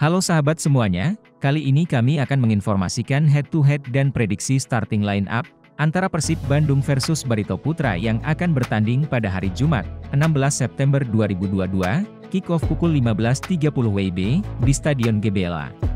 Halo sahabat semuanya, kali ini kami akan menginformasikan head-to-head dan prediksi starting line-up, antara Persib Bandung versus Barito Putra yang akan bertanding pada hari Jumat, 16 September 2022, kick-off pukul 15.30 WIB, di Stadion GBLA.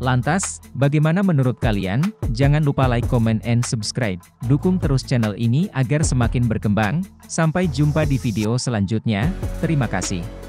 Lantas, bagaimana menurut kalian? Jangan lupa like, comment, and subscribe. Dukung terus channel ini agar semakin berkembang. Sampai jumpa di video selanjutnya. Terima kasih.